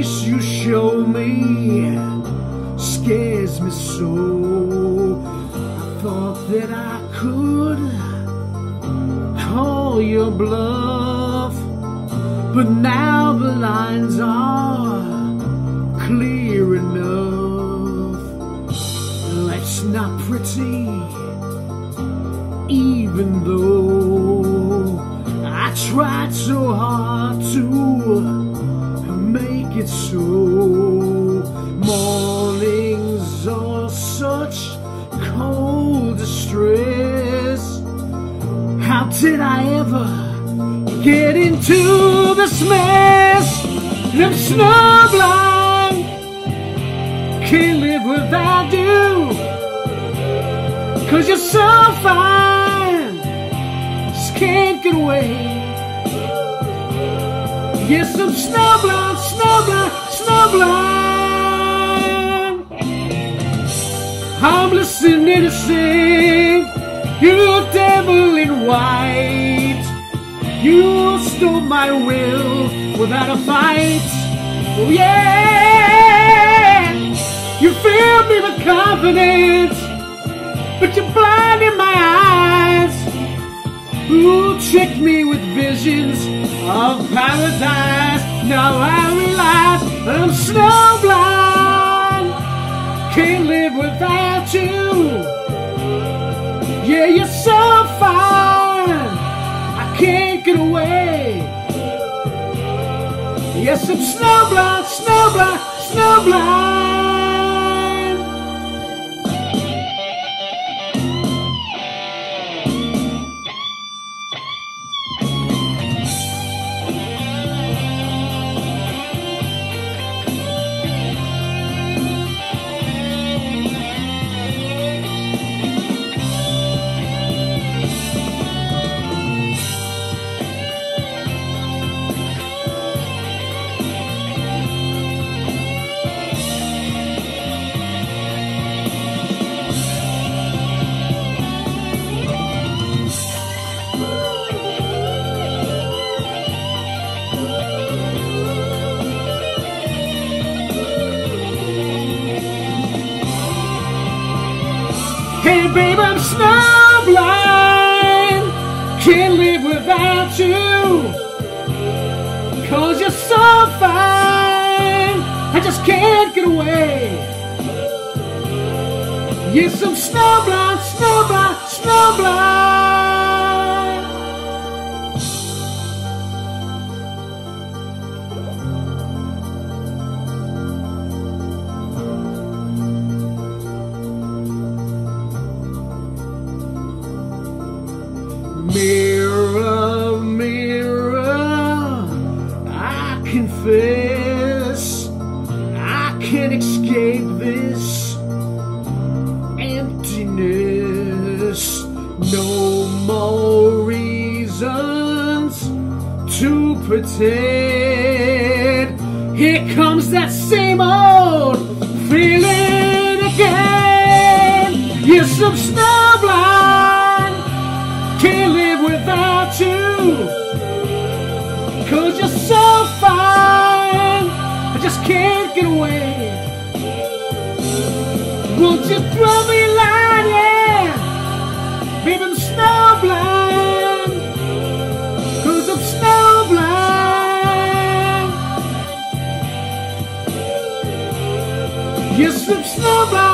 face you show me scares me so. I thought that I could call your bluff, but now the lines are clear enough. That's not pretty, even though I tried so hard to it so. Mornings are such cold distress. How did I ever get into this mess? I'm snowblind, can't live without you. Cause you're so fine, just can't get away. Yes, I'm snowblind, snowblind, snowblind. I'm listening to sing, you devil in white. You stole my will without a fight. Oh yeah, you filled me with confidence, but you blinded my eyes. Who tricked me with visions of paradise? Now I realize I'm snowblind. Can't live without you. Yeah, you're so fine. I can't get away. Yes, I'm snowblind, snowblind, snowblind. Hey babe, I'm snowblind. Can't live without you. Cause you're so fine. I just can't get away. Yes, I'm snowblind, snowblind, snowblind. Confess I can't escape this emptiness. No more reasons to pretend. Here comes that same old feeling again. Yes, I'm Won't you throw me light, yeah. Baby, I'm snowblind. Cause I'm snowblind. Yes, I'm snowblind.